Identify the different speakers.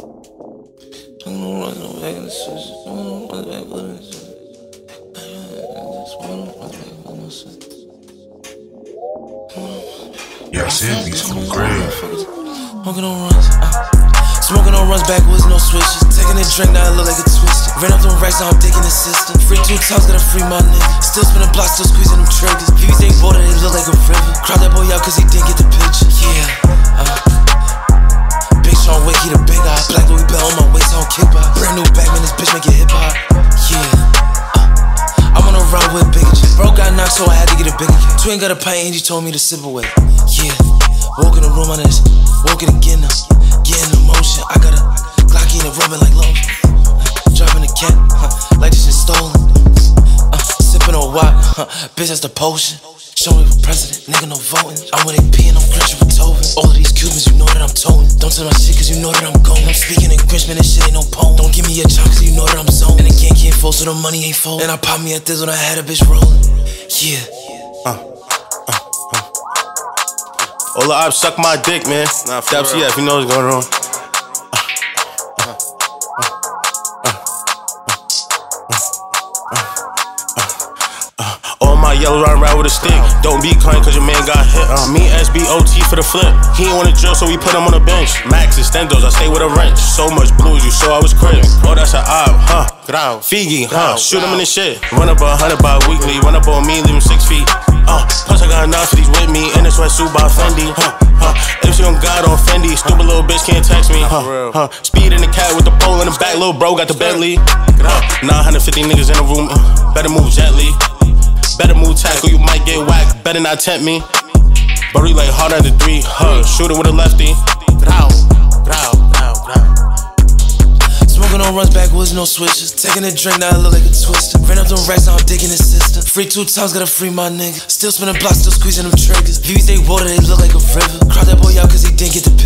Speaker 1: I'm gonna run no back in the switches. I'm gonna run back with it. Just wanna run back with no shit.
Speaker 2: Yeah, said beats go crazy.
Speaker 1: Smoking on runs, uh. Smoking on runs backwards, no switches. Taking a drink, now it look like a twister. Ran up them racks, now I'm digging the system. Free two times, gotta free my nigga. Still spinning blocks, still squeezing them triggers. VVs ain't border, they look like a river. Crowd that boy out, cause he didn't get the picture. Yeah, Bigger chick. Bro got knocked, so I had to get a bigger. Twin got a pint, and he told me to sip away. Yeah, walk in the room on this, walk it again now. Get in motion, I got a Glocky in the rubbing like lotion. Dropping the cat, huh, like this shit stolen. Uh, sipping on wine, huh, bitch, that's the potion. Show me for president, nigga, no voting. I'm with AP and I'm Grinch with Tovin. All of these Cubans, you know that I'm toting. Don't tell my shit, cause you know that I'm going. I'm speaking in Grinch, man, this shit ain't no poem. Don't give me a job, so the money ain't fold. And I pop me at this when I had a bitch rolling. Yeah.
Speaker 3: Ola uh, uh, uh. Op, suck my dick, man.
Speaker 4: Nah, for
Speaker 3: Daps,
Speaker 4: real.
Speaker 3: yeah, if you know what's going on. All my yellow run around with a stick. Don't be kind cause your man got hit. Uh, me SBOT for the flip. He ain't wanna drill, so we put him on the bench. Max extendos, I stay with a wrench. So much blues, you saw I was crib. Oh, that's a op, huh?
Speaker 4: Grau.
Speaker 3: Figi, huh? Shoot him in the shit. Run up a hundred by weekly. Run up on me, leave him six feet. Uh, plus I got these with me. In a sweatsuit by Fendi. Huh, huh. If she on God on Fendi, stupid little bitch can't text me. Huh, huh. Speed in the cat with the pole in the back. Little bro got the Bentley. Uh, 950 niggas in the room. Uh, better move gently. Better move tackle, you might get whacked. Better not tempt me. But like hard under three. Huh. Shoot it with a lefty.
Speaker 4: Grau.
Speaker 1: Backwards, no switches. Taking a drink, now it look like a twister. Ran up them racks, now I'm digging the system. Free two times, gotta free my nigga. Still spinning blocks, still squeezing them triggers. VVs, they water, they look like a river. Crowd that boy out, cause he didn't get the.